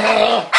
Oh!